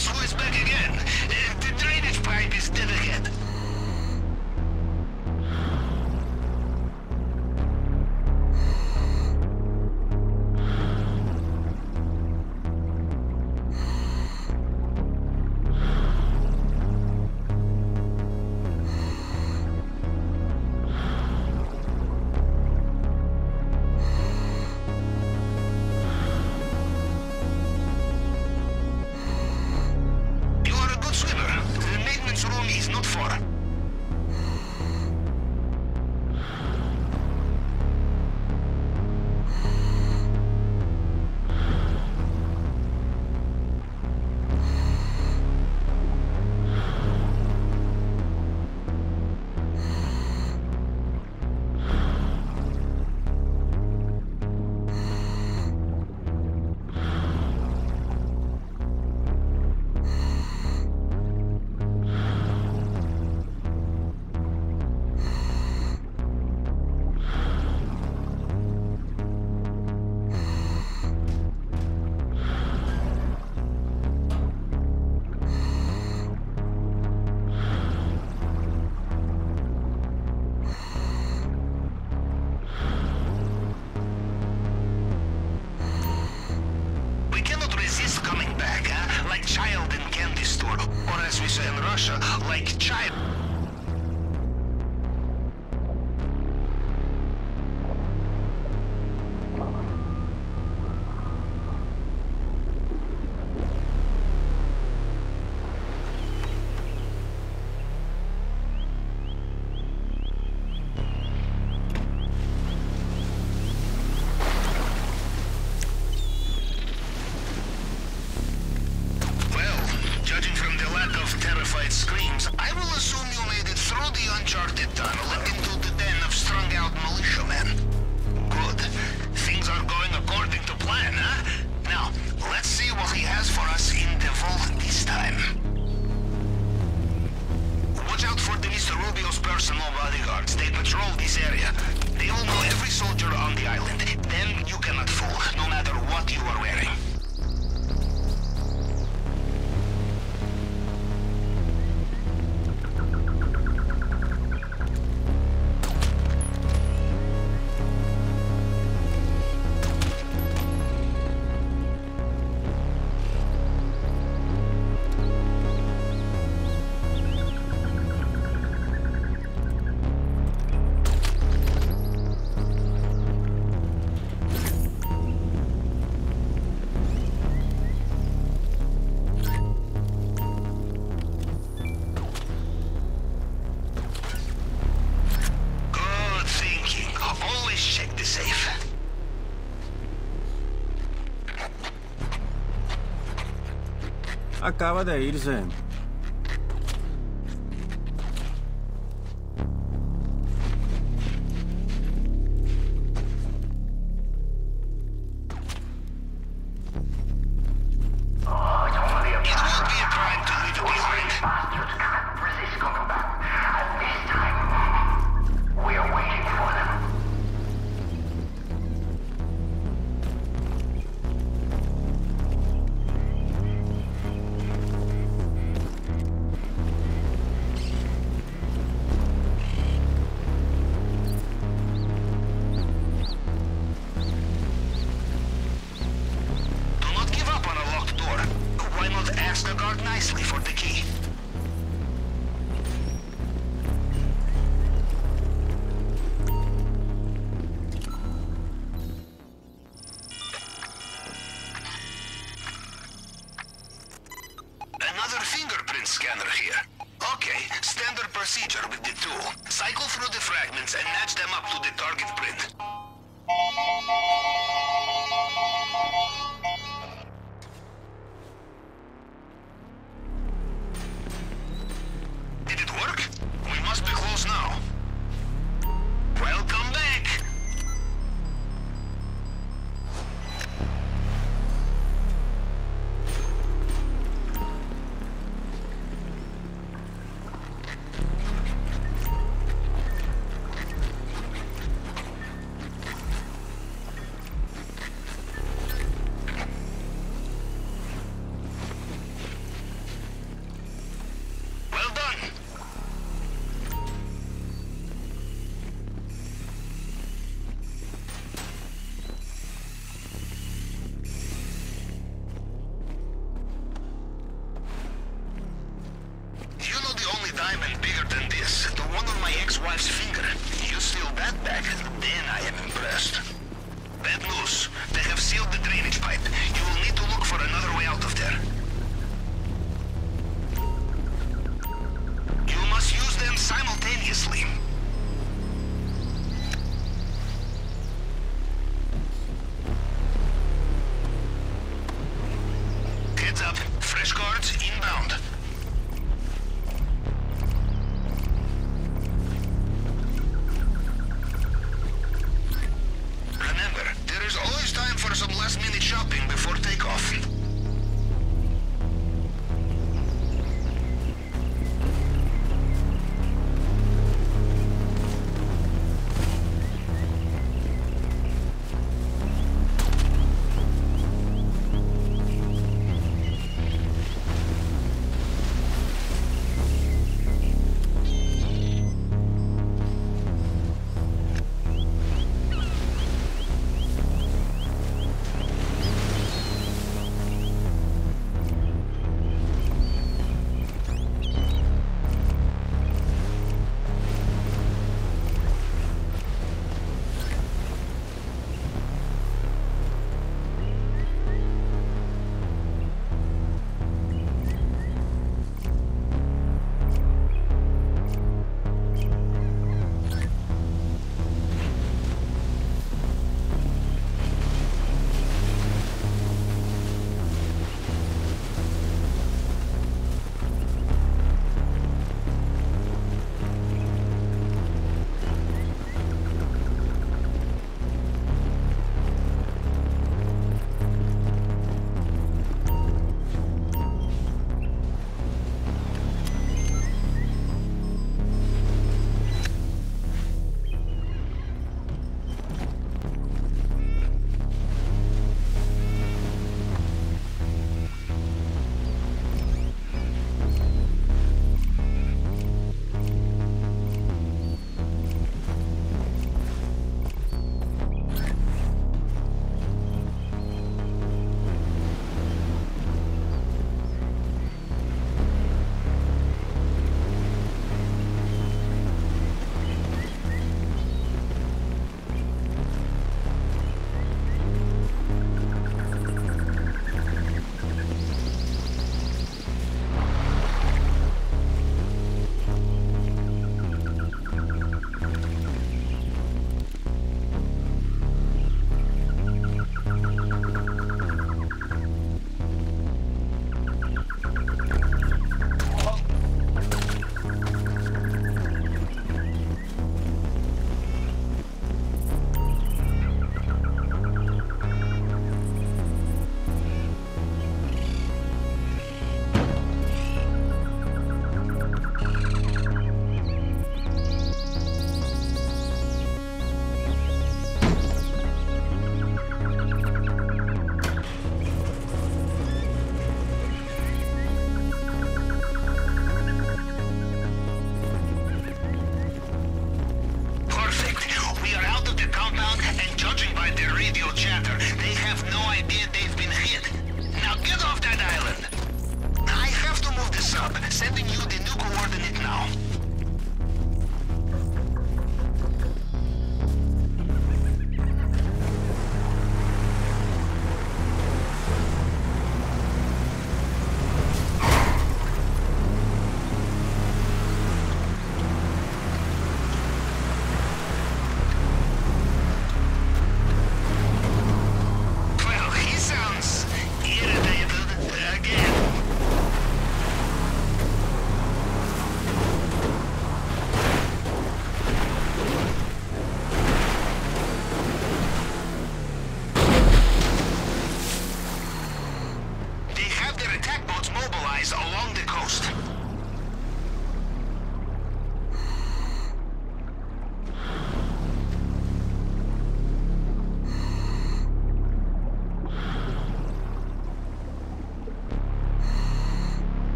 guess who's back again? Uh, the drainage pipe is dedicated. Russia like China. acaba de irse. work nicely for the key. Another fingerprint scanner here. Okay, standard procedure with the tool. Cycle through the fragments and match them up to the target print. Then I am